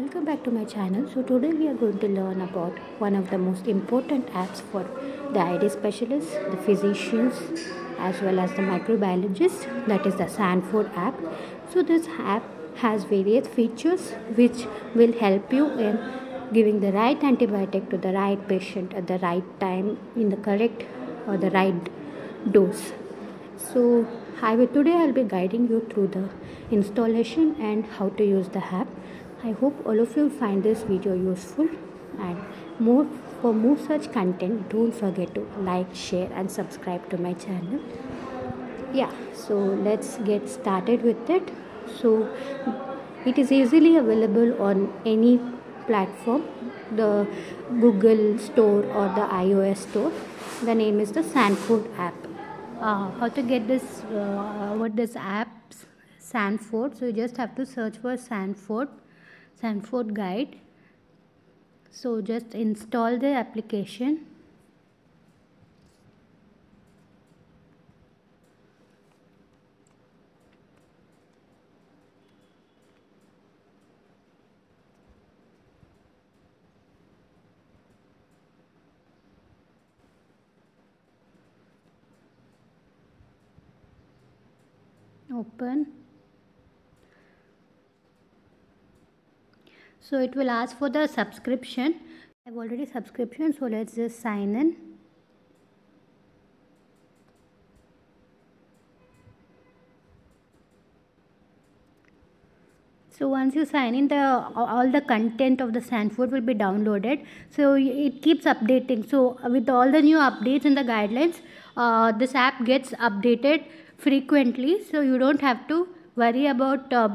Welcome back to my channel. So today we are going to learn about one of the most important apps for the ID specialists, the physicians as well as the microbiologists that is the Sanford app. So this app has various features which will help you in giving the right antibiotic to the right patient at the right time in the correct or the right dose. So I will today I'll be guiding you through the installation and how to use the app. I hope all of you find this video useful. And more for more such content don't forget to like share and subscribe to my channel. Yeah so let's get started with it. So it is easily available on any platform the google store or the ios store. The name is the sanford app. Uh, how to get this uh, what this app sanford? So you just have to search for sanford sanford guide. So just install the application. Open so it will ask for the subscription. I've already subscription so let's just sign in. So once you sign in the all the content of the sanford will be downloaded. So it keeps updating. So with all the new updates in the guidelines uh, this app gets updated frequently. So you don't have to worry about uh,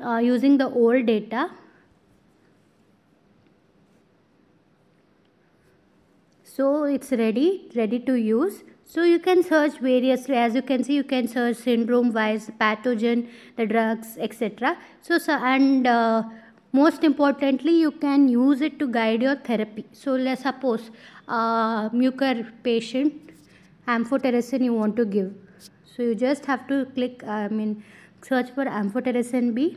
uh, using the old data so it's ready ready to use. So you can search various as you can see you can search syndrome wise pathogen the drugs etc so, so and uh, most importantly you can use it to guide your therapy. So let's suppose uh, mucor patient amphotericin you want to give. So you just have to click i mean search for amphotericin b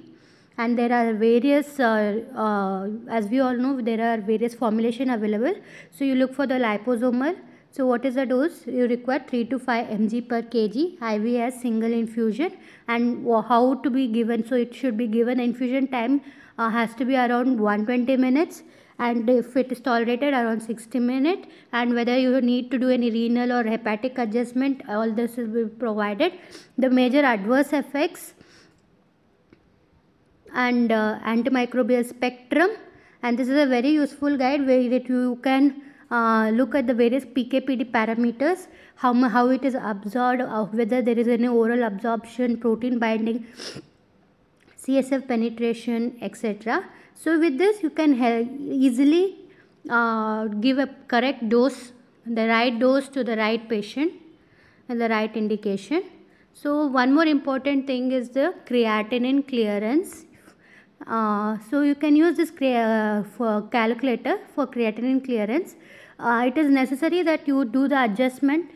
and there are various uh, uh, as we all know there are various formulation available. So you look for the liposomal. So what is the dose? You require 3 to 5 mg per kg iv as single infusion. And how to be given? So it should be given infusion time uh, has to be around 120 minutes. And if it is tolerated around 60 minutes. And whether you need to do any renal or hepatic adjustment all this will be provided. The major adverse effects and uh, antimicrobial spectrum and this is a very useful guide where that you can uh, look at the various PKPD parameters, how, how it is absorbed, uh, whether there is any oral absorption, protein binding, CSF penetration, etc. So with this you can easily uh, give a correct dose, the right dose to the right patient and the right indication. So one more important thing is the creatinine clearance uh, so you can use this uh, for calculator for creatinine clearance. Uh, it is necessary that you do the adjustment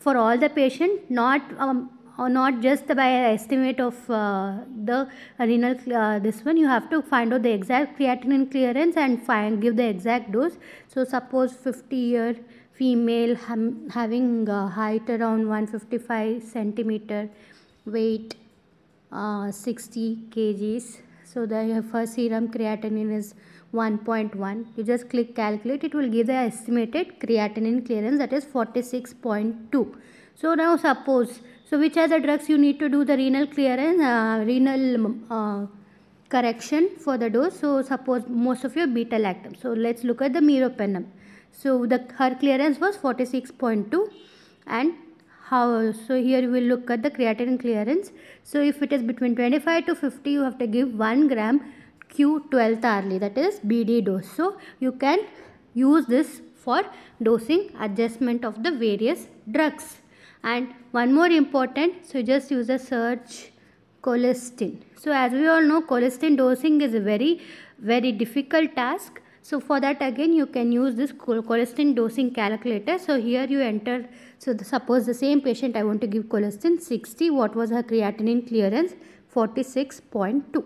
for all the patient, not um, or not just by estimate of uh, the renal uh, this one. You have to find out the exact creatinine clearance and find give the exact dose. So suppose 50 year female having height around 155 centimeter, weight 60 kgs so the first serum creatinine is 1.1. You just click calculate. It will give the estimated creatinine clearance that is 46.2. So now suppose, so which are the drugs you need to do the renal clearance, uh, renal uh, correction for the dose. So suppose most of your beta lactam. So let's look at the meropenem. So the her clearance was 46.2 and how so here we will look at the creatinine clearance. So if it is between 25 to 50 you have to give 1 gram q12 hourly that is bd dose. So you can use this for dosing adjustment of the various drugs. And one more important so just use a search colistin so as we all know colistin dosing is a very very difficult task so for that again you can use this colistin dosing calculator. So here you enter, so the, suppose the same patient I want to give colistin 60, what was her creatinine clearance? 46.2.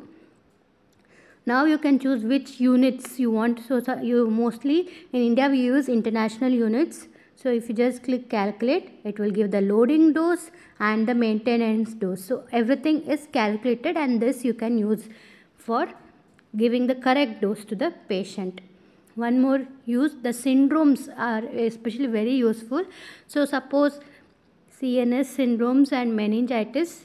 now you can choose which units you want so, so you mostly in india we use international units so if you just click calculate it will give the loading dose and the maintenance dose so everything is calculated and this you can use for giving the correct dose to the patient one more use the syndromes are especially very useful so suppose cns syndromes and meningitis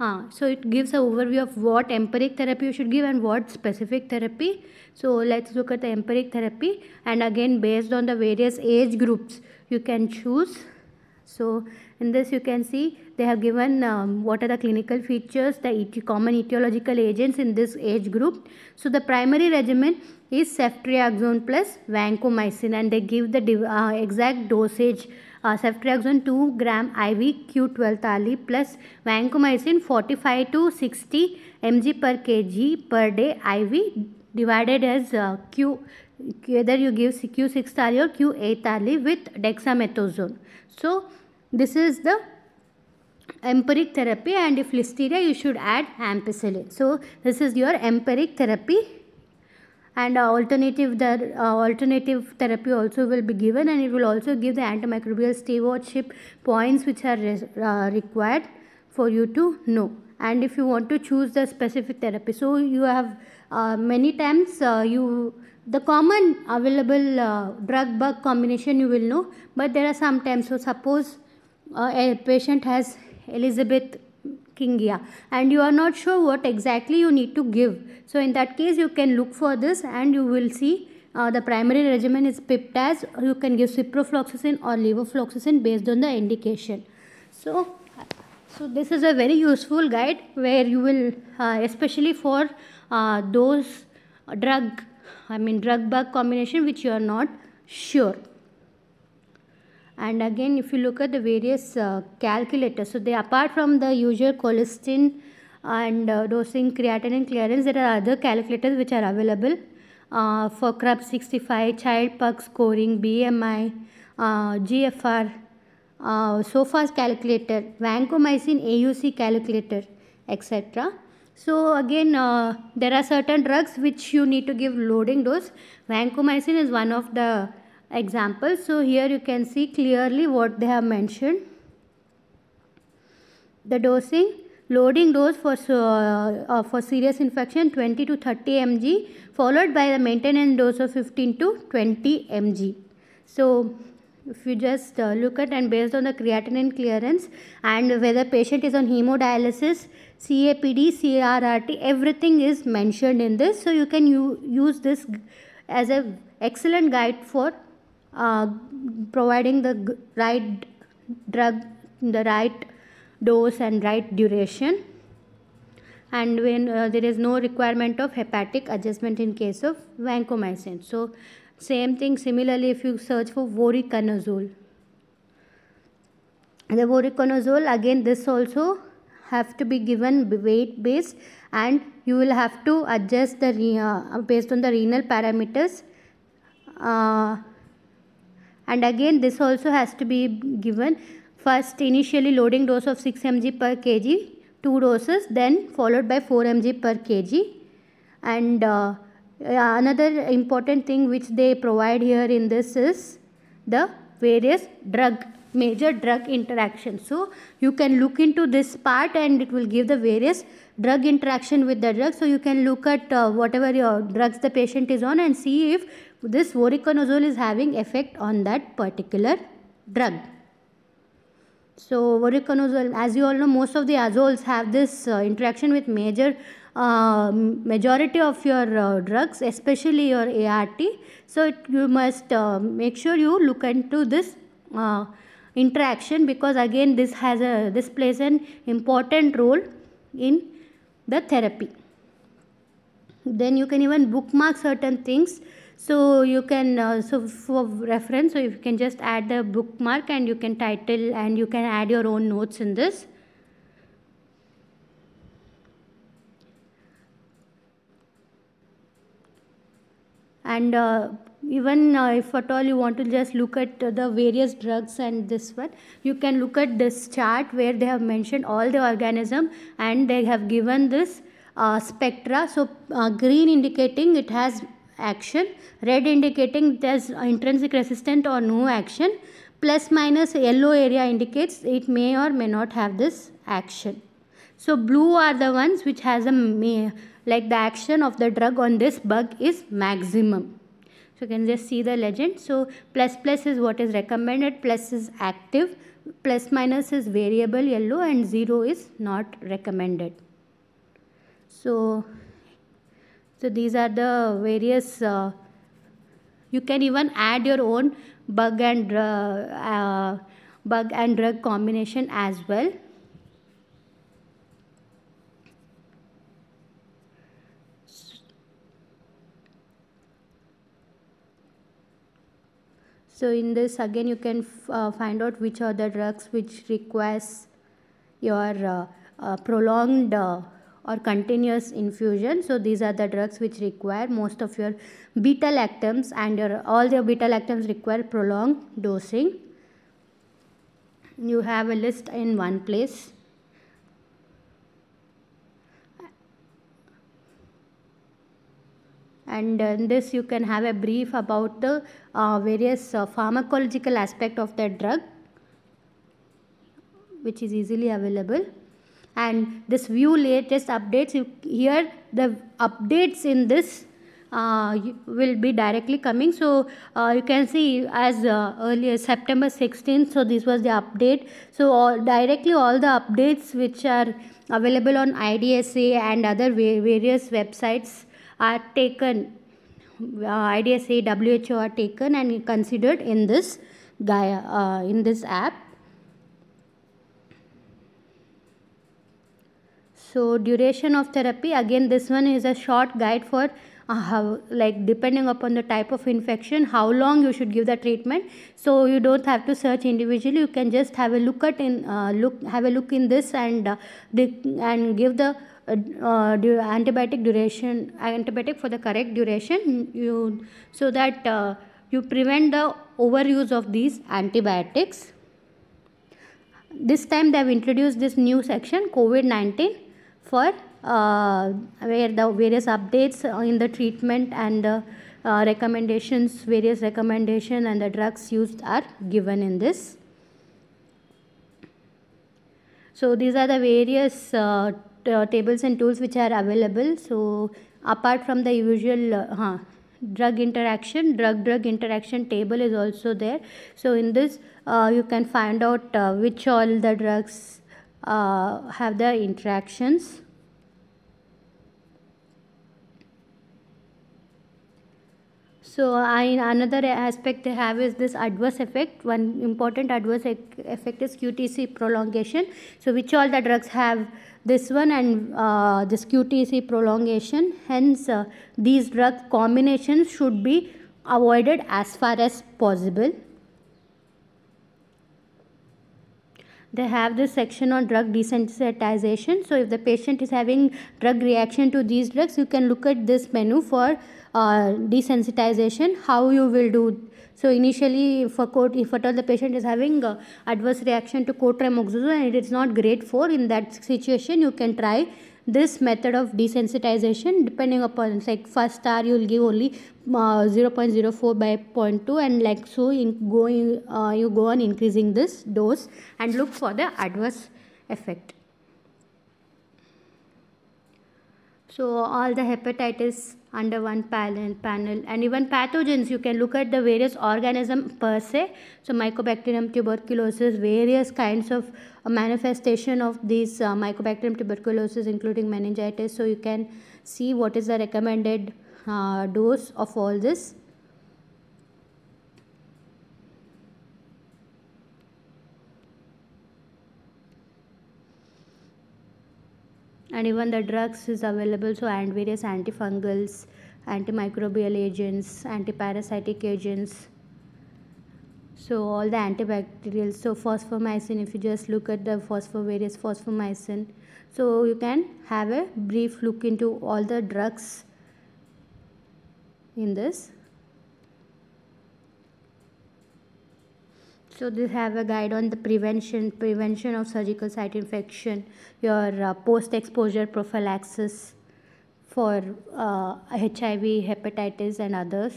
uh, so it gives an overview of what empiric therapy you should give and what specific therapy. So let's look at the empiric therapy and again based on the various age groups you can choose. So in this you can see they have given um, what are the clinical features, the common etiological agents in this age group. So the primary regimen is ceftriaxone plus vancomycin and they give the uh, exact dosage uh, ceftriaxone 2 gram IV Q12 tali plus vancomycin 45 to 60 mg per kg per day IV divided as uh, Q whether you give Q6 tali or Q8 tali with dexamethasone. So this is the empiric therapy and if listeria you should add ampicillin. So this is your empiric therapy and uh, alternative the uh, alternative therapy also will be given and it will also give the antimicrobial stewardship points which are uh, required for you to know and if you want to choose the specific therapy so you have uh, many times uh, you the common available uh, drug bug combination you will know but there are some times so suppose a patient has elizabeth kingia and you are not sure what exactly you need to give. So in that case you can look for this and you will see uh, the primary regimen is piptaz you can give ciprofloxacin or levofloxacin based on the indication. So so this is a very useful guide where you will uh, especially for uh, those drug I mean drug bug combination which you are not sure and again if you look at the various uh, calculators so they apart from the usual colistin and uh, dosing creatinine clearance there are other calculators which are available uh, for CURB 65 Child-Pugh scoring bmi uh, gfr uh, SOFAS calculator vancomycin auc calculator etc so again uh, there are certain drugs which you need to give loading dose. Vancomycin is one of the example. So here you can see clearly what they have mentioned. The dosing loading dose for uh, uh, for serious infection 20 to 30 mg followed by the maintenance dose of 15 to 20 mg. So if you just uh, look at and based on the creatinine clearance and whether patient is on hemodialysis, CAPD, CRRT, everything is mentioned in this. So you can use this as a excellent guide for providing the right drug the right dose and right duration. And when uh, there is no requirement of hepatic adjustment in case of vancomycin. So same thing similarly if you search for voriconazole. The voriconazole again this also have to be given weight based and you will have to adjust the uh, based on the renal parameters uh, and again this also has to be given. First initially loading dose of 6 mg per kg two doses then followed by 4 mg per kg. And uh, another important thing which they provide here in this is the various drug major drug interactions so you can look into this part and it will give the various drug interaction with the drug. So you can look at uh, whatever your drugs the patient is on and see if this voriconazole is having effect on that particular drug. So voriconazole, as you all know, most of the azoles have this uh, interaction with major uh, majority of your uh, drugs, especially your ART. So it, you must uh, make sure you look into this uh, interaction because again this has a this plays an important role in the therapy. Then you can even bookmark certain things so you can uh, so for reference so if you can just add the bookmark and you can title and you can add your own notes in this and uh, even uh, if at all you want to just look at the various drugs and this one you can look at this chart where they have mentioned all the organism and they have given this uh, spectra. So uh, green indicating it has action, red indicating there's intrinsic resistant or no action, plus minus yellow area indicates it may or may not have this action. So blue are the ones which has a like the action of the drug on this bug is maximum. So you can just see the legend. So plus plus is what is recommended, plus is active, plus minus is variable yellow and 0 is not recommended. So, so these are the various, uh, you can even add your own bug and, uh, uh, bug and drug combination as well. so in this again you can uh, find out which are the drugs which requires your uh, uh, prolonged uh, or continuous infusion. So these are the drugs which require most of your beta lactams and your all your beta lactams require prolonged dosing. You have a list in one place. And in this you can have a brief about the uh, various uh, pharmacological aspect of that drug which is easily available and this view latest updates you here the updates in this uh, will be directly coming. So uh, you can see as uh, earlier september 16th so this was the update. So all, directly all the updates which are available on idsa and other various websites are taken, uh, IDSA, WHO are taken and considered in this Gaia, uh, in this app. So duration of therapy, again this one is a short guide for uh, how, like depending upon the type of infection, how long you should give the treatment. So you don't have to search individually. You can just have a look at in uh, look have a look in this and uh, and give the uh, uh antibiotic duration antibiotic for the correct duration you so that uh, you prevent the overuse of these antibiotics this time they have introduced this new section covid-19 for uh, where the various updates in the treatment and uh, recommendations various recommendations and the drugs used are given in this so these are the various uh, uh, tables and tools which are available. So apart from the usual uh, drug interaction, drug drug interaction table is also there. So in this uh, you can find out uh, which all the drugs uh, have the interactions. So I, another aspect they have is this adverse effect. One important adverse effect is QTC prolongation. So which all the drugs have this one and uh, this QTC prolongation. Hence, uh, these drug combinations should be avoided as far as possible. They have this section on drug desensitization. So, if the patient is having drug reaction to these drugs, you can look at this menu for uh, desensitization, how you will do so initially, for a if at all the patient is having uh, adverse reaction to cotrimoxazole and it is not grade 4, in that situation you can try this method of desensitization depending upon like first star you will give only uh, 0.04 by 0.2 and like so in going uh, you go on increasing this dose and look for the adverse effect. So all the hepatitis under one panel, panel and even pathogens you can look at the various organism per se. So mycobacterium tuberculosis various kinds of uh, manifestation of these uh, mycobacterium tuberculosis including meningitis. So you can see what is the recommended uh, dose of all this and even the drugs is available so and various antifungals antimicrobial agents antiparasitic agents. So all the antibacterials so fosfomycin if you just look at the phosphor various fosfomycin so you can have a brief look into all the drugs in this So they have a guide on the prevention, prevention of surgical site infection, your uh, post-exposure prophylaxis, for uh, HIV, hepatitis and others.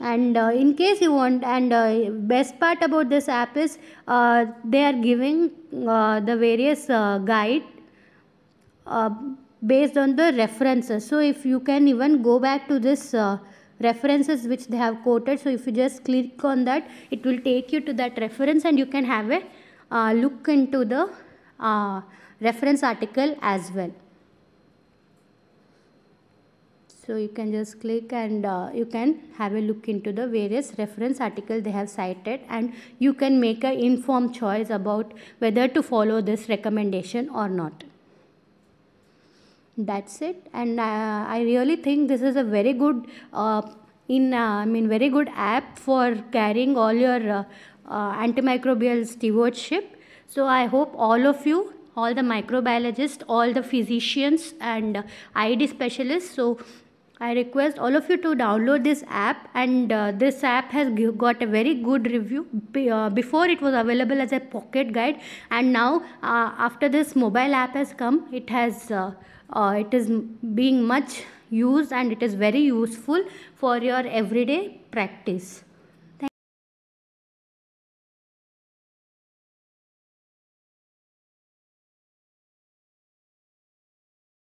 and uh, in case you want and uh, best part about this app is uh, they are giving uh, the various uh, guide uh, based on the references so if you can even go back to this references which they have quoted. So if you just click on that it will take you to that reference and you can have a look into the reference article as well. So you can just click and uh, you can have a look into the various reference article they have cited and you can make an informed choice about whether to follow this recommendation or not that's it. And uh, i really think this is a very good uh, in uh, i mean very good app for carrying all your uh, uh, antimicrobial stewardship. So i hope all of you all the microbiologists all the physicians and id specialists so I request all of you to download this app. And uh, this app has got a very good review. Be, uh, before it was available as a pocket guide. And now uh, after this mobile app has come it has uh, uh, it is being much used and it is very useful for your everyday practice.